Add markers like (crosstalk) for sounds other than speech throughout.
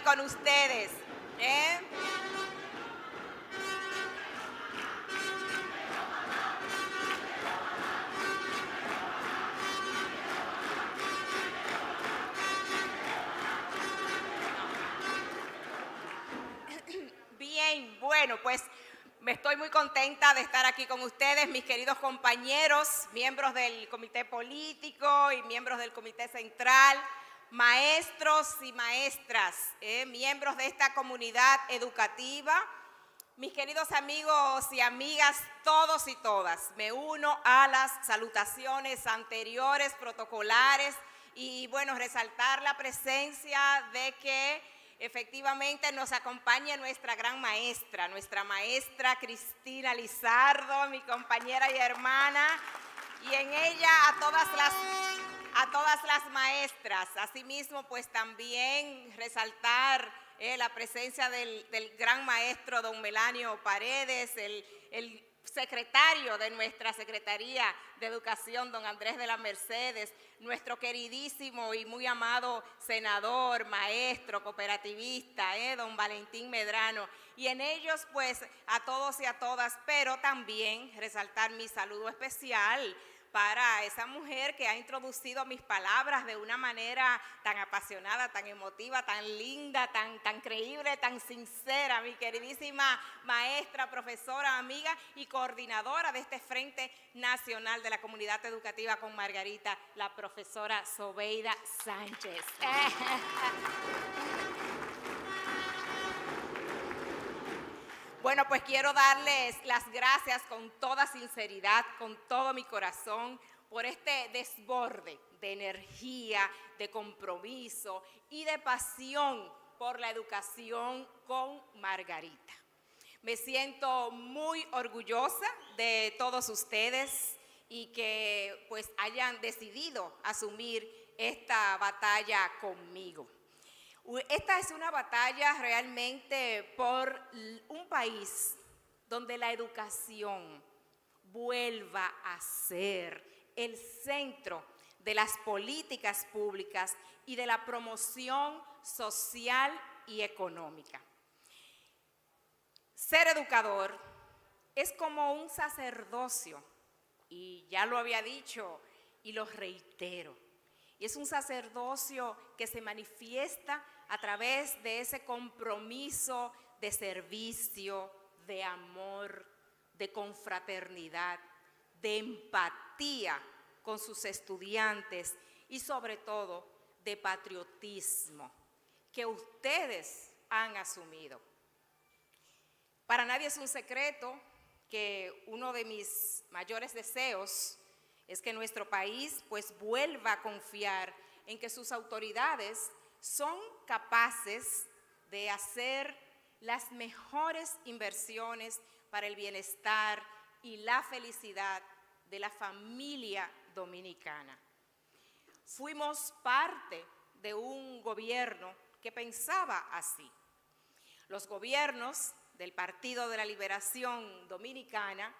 con ustedes. ¿eh? Bien, bueno, pues me estoy muy contenta de estar aquí con ustedes, mis queridos compañeros, miembros del comité político y miembros del comité central, maestros y maestras, eh, miembros de esta comunidad educativa, mis queridos amigos y amigas, todos y todas. Me uno a las salutaciones anteriores, protocolares, y bueno, resaltar la presencia de que efectivamente nos acompaña nuestra gran maestra, nuestra maestra Cristina Lizardo, mi compañera y hermana, y en ella a todas las a todas las maestras. Asimismo, pues también resaltar eh, la presencia del, gran maestro don Melanio Paredes, el, el secretario de nuestra Secretaría de Educación, don Andrés de la Mercedes, nuestro queridísimo y muy amado senador, maestro, cooperativista, eh, don Valentín Medrano. Y en ellos, pues, a todos y a todas, pero también resaltar mi saludo especial para esa mujer que ha introducido mis palabras de una manera tan apasionada, tan emotiva, tan linda, tan, tan creíble, tan sincera, mi queridísima maestra, profesora, amiga y coordinadora de este Frente Nacional de la Comunidad Educativa con Margarita, la profesora Sobeida Sánchez. (laughs) Bueno, pues quiero darles las gracias con toda sinceridad, con todo mi corazón, por este desborde de energía, de compromiso y de pasión por la educación con Margarita. Me siento muy orgullosa de todos ustedes y que pues hayan decidido asumir esta batalla conmigo. Esta es una batalla realmente por un país donde la educación vuelva a ser el centro de las políticas públicas y de la promoción social y económica. Ser educador es como un sacerdocio, y ya lo había dicho y lo reitero, es un sacerdocio que se manifiesta a través de ese compromiso de servicio, de amor, de confraternidad, de empatía con sus estudiantes y sobre todo de patriotismo que ustedes han asumido. Para nadie es un secreto que uno de mis mayores deseos es que nuestro país pues vuelva a confiar en que sus autoridades son capaces de hacer las mejores inversiones para el bienestar y la felicidad de la familia dominicana. Fuimos parte de un gobierno que pensaba así. Los gobiernos del Partido de la Liberación Dominicana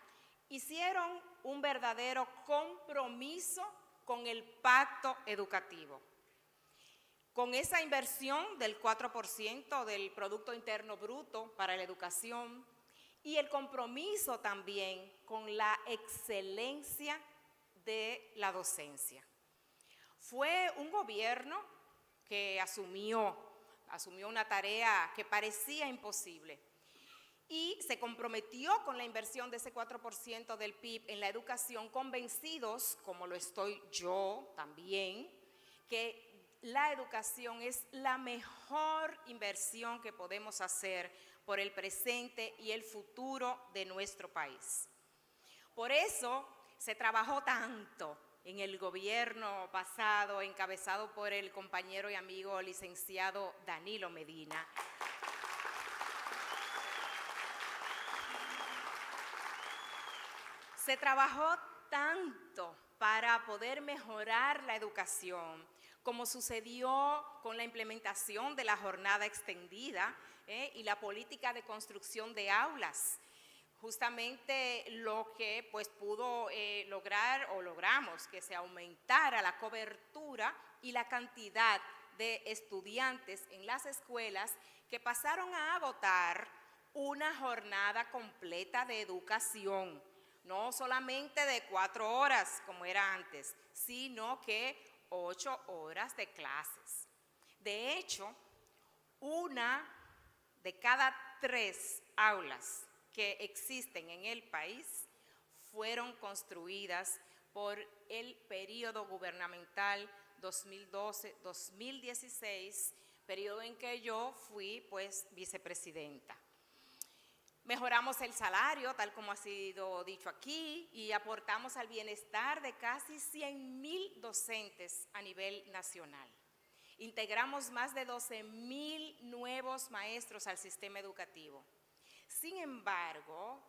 hicieron un verdadero compromiso con el pacto educativo con esa inversión del 4% del Producto Interno Bruto para la educación y el compromiso también con la excelencia de la docencia. Fue un gobierno que asumió, asumió una tarea que parecía imposible y se comprometió con la inversión de ese 4% del PIB en la educación, convencidos, como lo estoy yo también, que la educación es la mejor inversión que podemos hacer por el presente y el futuro de nuestro país. Por eso se trabajó tanto en el gobierno pasado, encabezado por el compañero y amigo licenciado Danilo Medina. Se trabajó tanto para poder mejorar la educación, como sucedió con la implementación de la jornada extendida eh, y la política de construcción de aulas. Justamente lo que pues pudo eh, lograr o logramos que se aumentara la cobertura y la cantidad de estudiantes en las escuelas que pasaron a agotar una jornada completa de educación, no solamente de cuatro horas como era antes, sino que ocho horas de clases. De hecho, una de cada tres aulas que existen en el país fueron construidas por el periodo gubernamental 2012-2016, periodo en que yo fui pues vicepresidenta. Mejoramos el salario, tal como ha sido dicho aquí, y aportamos al bienestar de casi 100 mil docentes a nivel nacional. Integramos más de 12 mil nuevos maestros al sistema educativo. Sin embargo,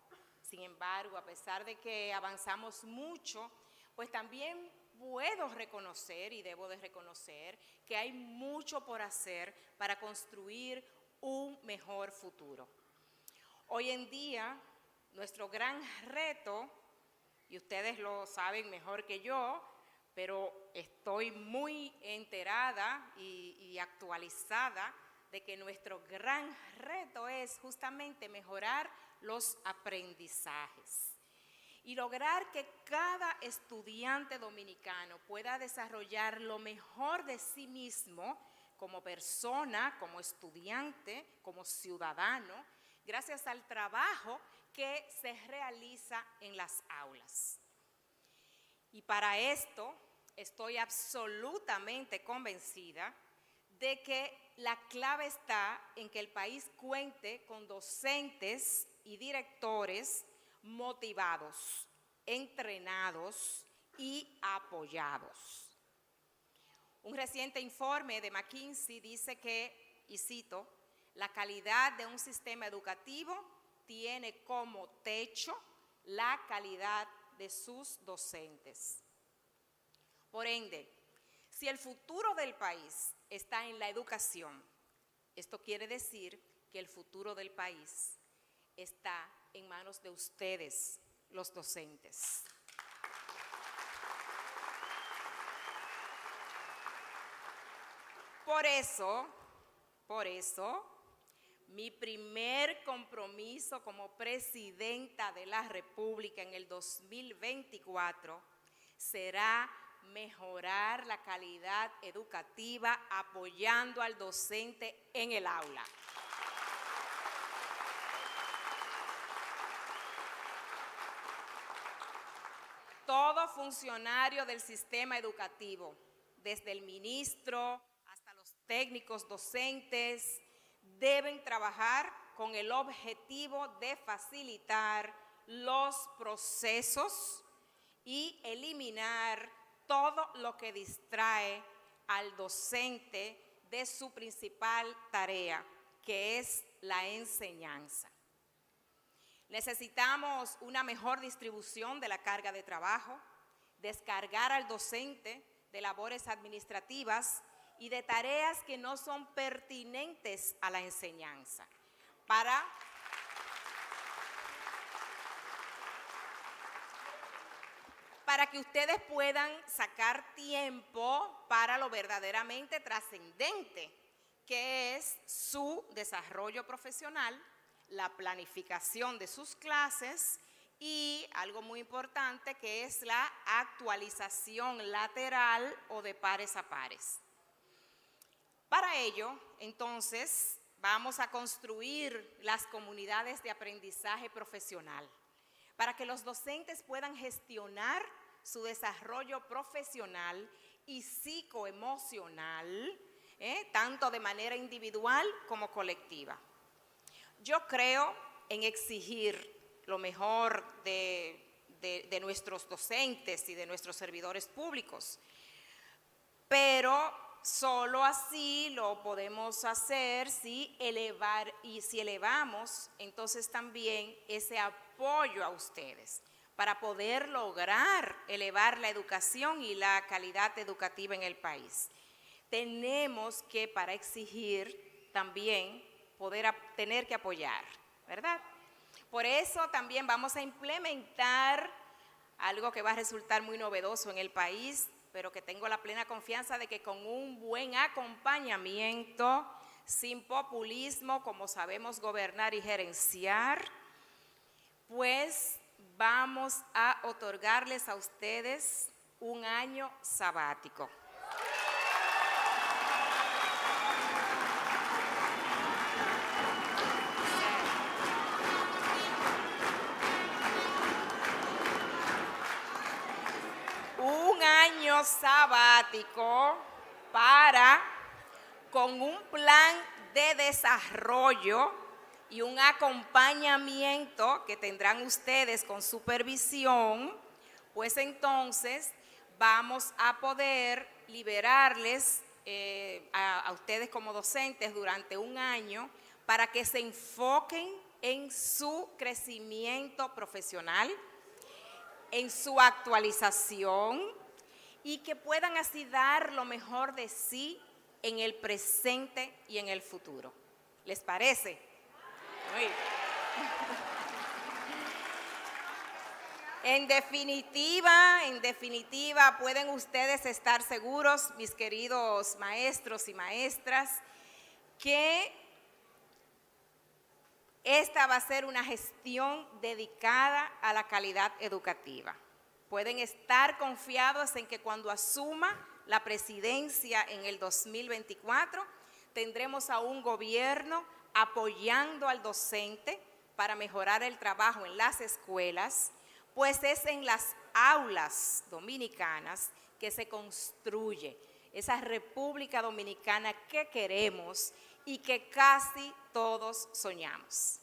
sin embargo, a pesar de que avanzamos mucho, pues también puedo reconocer y debo de reconocer que hay mucho por hacer para construir un mejor futuro. Hoy en día, nuestro gran reto, y ustedes lo saben mejor que yo, pero estoy muy enterada y, actualizada de que nuestro gran reto es justamente mejorar los aprendizajes y lograr que cada estudiante dominicano pueda desarrollar lo mejor de sí mismo como persona, como estudiante, como ciudadano, gracias al trabajo que se realiza en las aulas. Y para esto estoy absolutamente convencida de que la clave está en que el país cuente con docentes y directores motivados, entrenados y apoyados. Un reciente informe de McKinsey dice que, y cito, la calidad de un sistema educativo tiene como techo la calidad de sus docentes. Por ende, si el futuro del país está en la educación, esto quiere decir que el futuro del país está en manos de ustedes, los docentes. Por eso, por eso, mi primer compromiso como presidenta de la República en el 2024 será mejorar la calidad educativa apoyando al docente en el aula. todo funcionario del sistema educativo, desde el ministro hasta los técnicos docentes, deben trabajar con el objetivo de facilitar los procesos y eliminar todo lo que distrae al docente de su principal tarea, que es la enseñanza. Necesitamos una mejor distribución de la carga de trabajo, descargar al docente de labores administrativas y de tareas que no son pertinentes a la enseñanza para para que ustedes puedan sacar tiempo para lo verdaderamente trascendente, que es su desarrollo profesional la planificación de sus clases y algo muy importante que es la actualización lateral o de pares a pares. Para ello, entonces, vamos a construir las comunidades de aprendizaje profesional para que los docentes puedan gestionar su desarrollo profesional y psicoemocional, ¿eh? tanto de manera individual como colectiva. Yo creo en exigir lo mejor de, nuestros docentes y de nuestros servidores públicos, pero solo así lo podemos hacer si elevar y si elevamos entonces también ese apoyo a ustedes para poder lograr elevar la educación y la calidad educativa en el país. Tenemos que para exigir también poder tener que apoyar, ¿verdad? Por eso también vamos a implementar algo que va a resultar muy novedoso en el país, pero que tengo la plena confianza de que con un buen acompañamiento, sin populismo, como sabemos gobernar y gerenciar, pues vamos a otorgarles a ustedes un año sabático. Sabático para, con un plan de desarrollo y un acompañamiento que tendrán ustedes con supervisión, pues entonces vamos a poder liberarles eh, a ustedes como docentes durante un año para que se enfoquen en su crecimiento profesional, en su actualización y que puedan así dar lo mejor de sí en el presente y en el futuro. ¿Les parece? (laughs) En definitiva, en definitiva, pueden ustedes estar seguros, mis queridos maestros y maestras, que esta va a ser una gestión dedicada a la calidad educativa. Pueden estar confiados en que cuando asuma la presidencia en el 2024, tendremos a un gobierno apoyando al docente para mejorar el trabajo en las escuelas, pues es en las aulas dominicanas que se construye esa República Dominicana que queremos y que casi todos soñamos.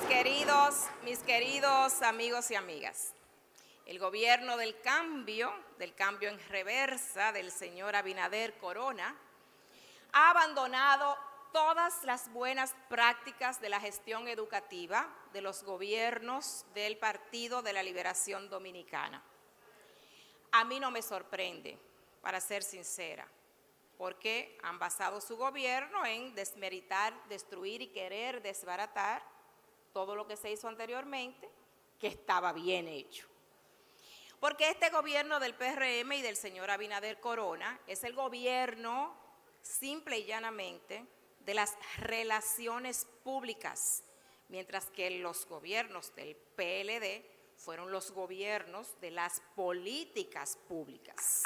Mis queridos, mis queridos amigos y amigas, el gobierno del cambio, del cambio en reversa del señor Abinader Corona, ha abandonado todas las buenas prácticas de la gestión educativa de los gobiernos del Partido de la Liberación Dominicana. A mí no me sorprende, para ser sincera, porque han basado su gobierno en desmeritar, destruir y querer desbaratar todo lo que se hizo anteriormente, que estaba bien hecho. Porque este gobierno del PRM y del señor Abinader Corona es el gobierno, simple y llanamente, de las relaciones públicas, mientras que los gobiernos del PLD fueron los gobiernos de las políticas públicas.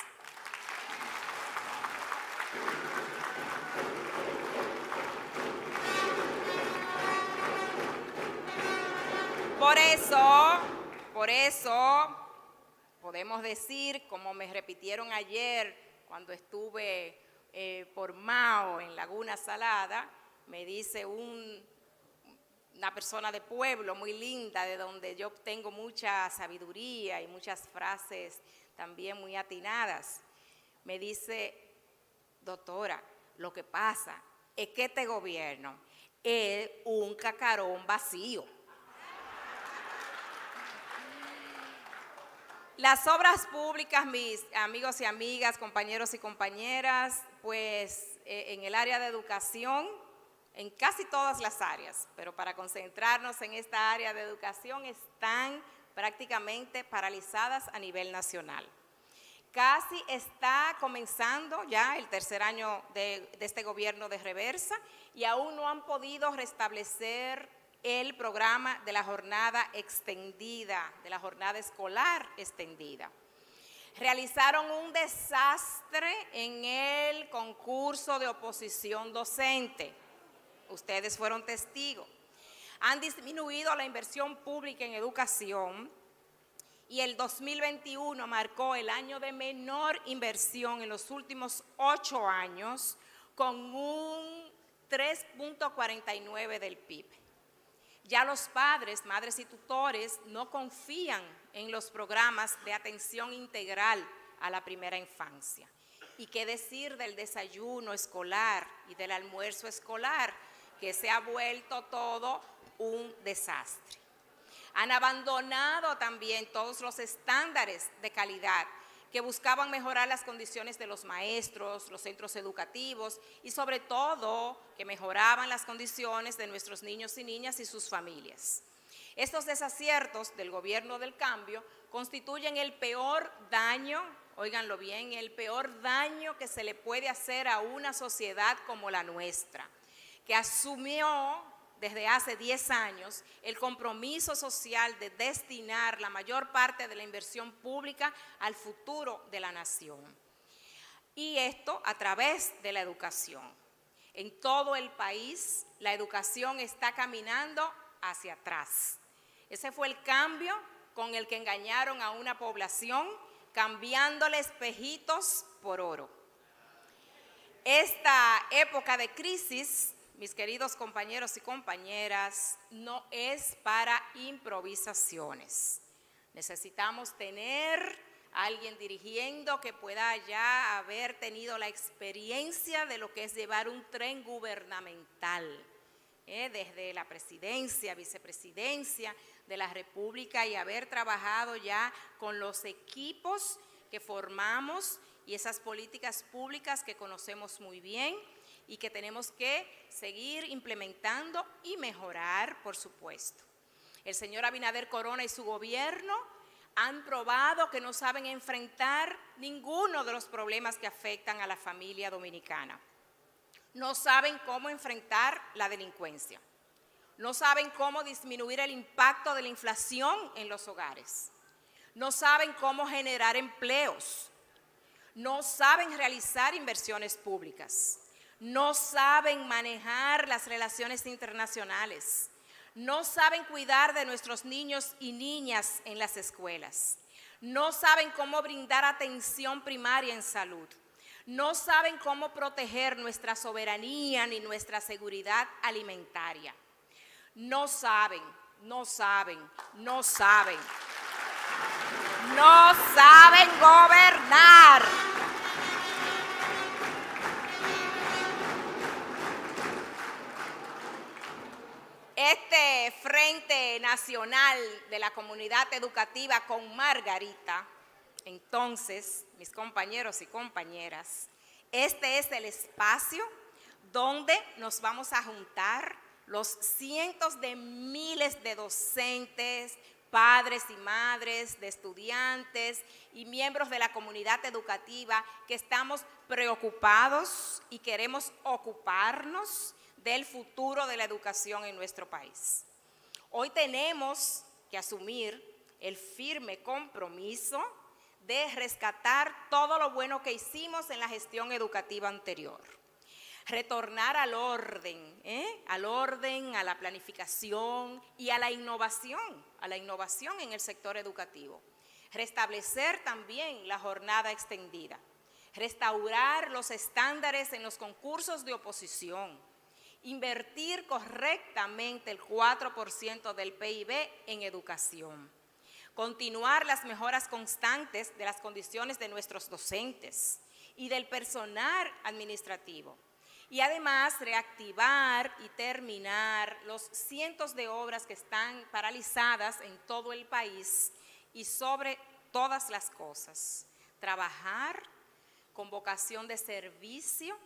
Por eso, por eso podemos decir, como me repitieron ayer cuando estuve eh, por Mao en Laguna Salada, me dice un, una persona de pueblo muy linda, de donde yo obtengo mucha sabiduría y muchas frases también muy atinadas. Me dice, doctora, lo que pasa es que este gobierno es un cacarón vacío. Las obras públicas, mis amigos y amigas, compañeros y compañeras, pues eh, en el área de educación, en casi todas las áreas, pero para concentrarnos en esta área de educación, están prácticamente paralizadas a nivel nacional. Casi está comenzando ya el tercer año de, de este gobierno de reversa y aún no han podido restablecer el programa de la jornada extendida, de la jornada escolar extendida. Realizaron un desastre en el concurso de oposición docente. Ustedes fueron testigos. Han disminuido la inversión pública en educación y el 2021 marcó el año de menor inversión en los últimos ocho años con un 3.49 del PIB. Ya los padres, madres y tutores no confían en los programas de atención integral a la primera infancia. ¿Y qué decir del desayuno escolar y del almuerzo escolar, que se ha vuelto todo un desastre? Han abandonado también todos los estándares de calidad que buscaban mejorar las condiciones de los maestros, los centros educativos y sobre todo que mejoraban las condiciones de nuestros niños y niñas y sus familias. Estos desaciertos del gobierno del cambio constituyen el peor daño, óiganlo bien, el peor daño que se le puede hacer a una sociedad como la nuestra, que asumió desde hace 10 años el compromiso social de destinar la mayor parte de la inversión pública al futuro de la nación. Y esto a través de la educación. En todo el país la educación está caminando hacia atrás. Ese fue el cambio con el que engañaron a una población, cambiándole espejitos por oro. Esta época de crisis, mis queridos compañeros y compañeras, no es para improvisaciones. Necesitamos tener a alguien dirigiendo que pueda ya haber tenido la experiencia de lo que es llevar un tren gubernamental, ¿eh? desde la presidencia, vicepresidencia, de la República y haber trabajado ya con los equipos que formamos y esas políticas públicas que conocemos muy bien y que tenemos que seguir implementando y mejorar, por supuesto. El señor Abinader Corona y su gobierno han probado que no saben enfrentar ninguno de los problemas que afectan a la familia dominicana. No saben cómo enfrentar la delincuencia no saben cómo disminuir el impacto de la inflación en los hogares, no saben cómo generar empleos, no saben realizar inversiones públicas, no saben manejar las relaciones internacionales, no saben cuidar de nuestros niños y niñas en las escuelas, no saben cómo brindar atención primaria en salud, no saben cómo proteger nuestra soberanía ni nuestra seguridad alimentaria no saben, no saben, no saben. No saben gobernar. Este Frente Nacional de la Comunidad Educativa con Margarita, entonces, mis compañeros y compañeras, este es el espacio donde nos vamos a juntar los cientos de miles de docentes, padres y madres, de estudiantes y miembros de la comunidad educativa que estamos preocupados y queremos ocuparnos del futuro de la educación en nuestro país. Hoy tenemos que asumir el firme compromiso de rescatar todo lo bueno que hicimos en la gestión educativa anterior retornar al orden, ¿eh? al orden, a la planificación y a la innovación, a la innovación en el sector educativo. Restablecer también la jornada extendida, restaurar los estándares en los concursos de oposición, invertir correctamente el 4% del PIB en educación, continuar las mejoras constantes de las condiciones de nuestros docentes y del personal administrativo. Y además reactivar y terminar los cientos de obras que están paralizadas en todo el país y sobre todas las cosas, trabajar con vocación de servicio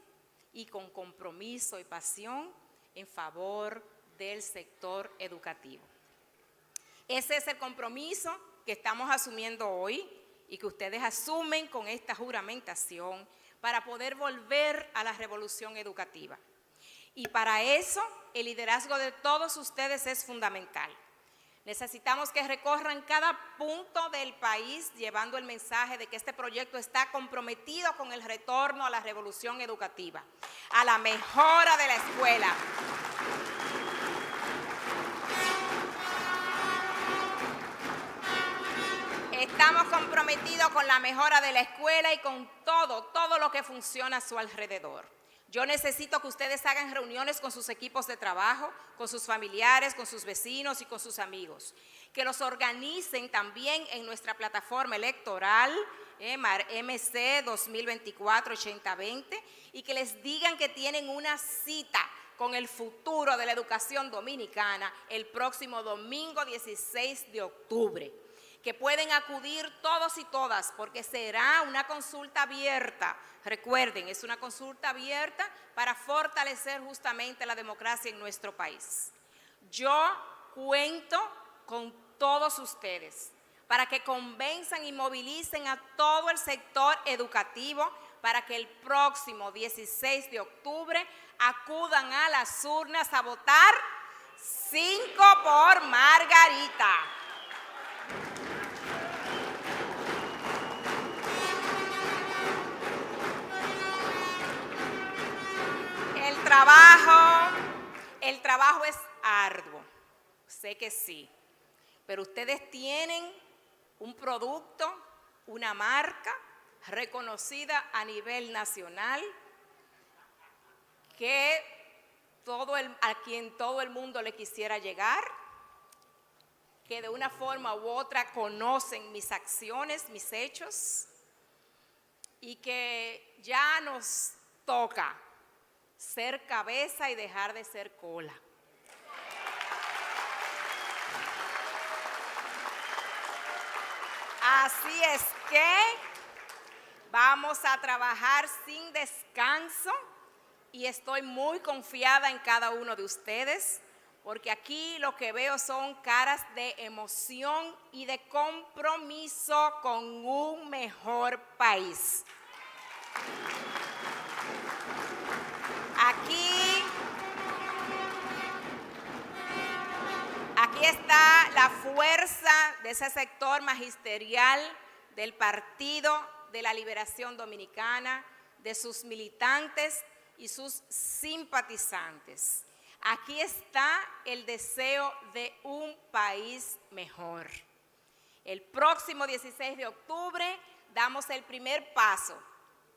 y con compromiso y pasión en favor del sector educativo. Ese es el compromiso que estamos asumiendo hoy y que ustedes asumen con esta juramentación para poder volver a la revolución educativa. Y para eso el liderazgo de todos ustedes es fundamental. Necesitamos que recorran cada punto del país llevando el mensaje de que este proyecto está comprometido con el retorno a la revolución educativa, a la mejora de la escuela, Estamos comprometidos con la mejora de la escuela y con todo, todo lo que funciona a su alrededor. Yo necesito que ustedes hagan reuniones con sus equipos de trabajo, con sus familiares, con sus vecinos y con sus amigos. Que los organicen también en nuestra plataforma electoral, eh, MC 2024-8020, y que les digan que tienen una cita con el futuro de la educación dominicana el próximo domingo 16 de octubre que pueden acudir todos y todas, porque será una consulta abierta. Recuerden, es una consulta abierta para fortalecer justamente la democracia en nuestro país. Yo cuento con todos ustedes para que convenzan y movilicen a todo el sector educativo para que el próximo 16 de octubre acudan a las urnas a votar cinco por Margarita. Trabajo, el trabajo es arduo, sé que sí, pero ustedes tienen un producto, una marca reconocida a nivel nacional que a quien todo el mundo le quisiera llegar, que de una forma u otra conocen mis acciones, mis hechos, y que ya nos toca ser cabeza y dejar de ser cola. Así es que vamos a trabajar sin descanso y estoy muy confiada en cada uno de ustedes porque aquí lo que veo son caras de emoción y de compromiso con un mejor país. Aquí, aquí está la fuerza de ese sector magisterial del Partido de la Liberación Dominicana, de sus militantes y sus simpatizantes. Aquí está el deseo de un país mejor. El próximo 16 de octubre damos el primer paso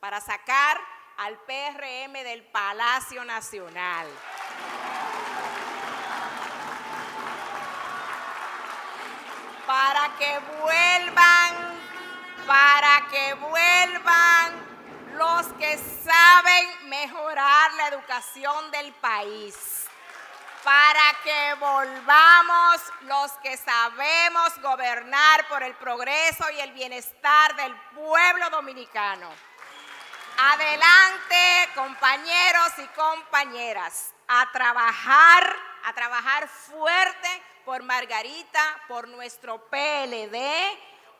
para sacar al PRM del Palacio Nacional. Para que vuelvan, para que vuelvan los que saben mejorar la educación del país, para que volvamos los que sabemos gobernar por el progreso y el bienestar del pueblo dominicano. Adelante, compañeros y compañeras, a trabajar, a trabajar fuerte por Margarita, por nuestro PLD,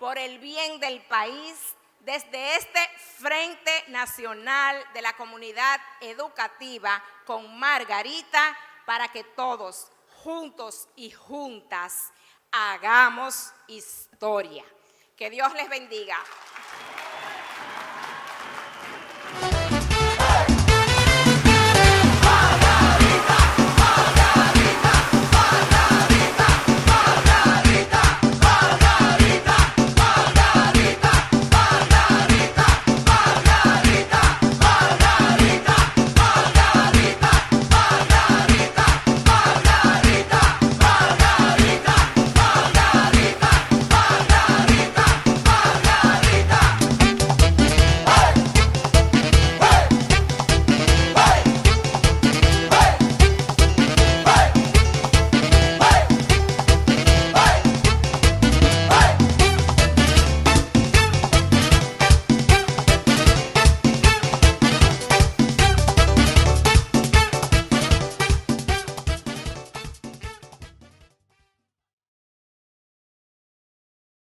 por el bien del país, desde este Frente Nacional de la Comunidad Educativa con Margarita para que todos, juntos y juntas, hagamos historia. Que Dios les bendiga.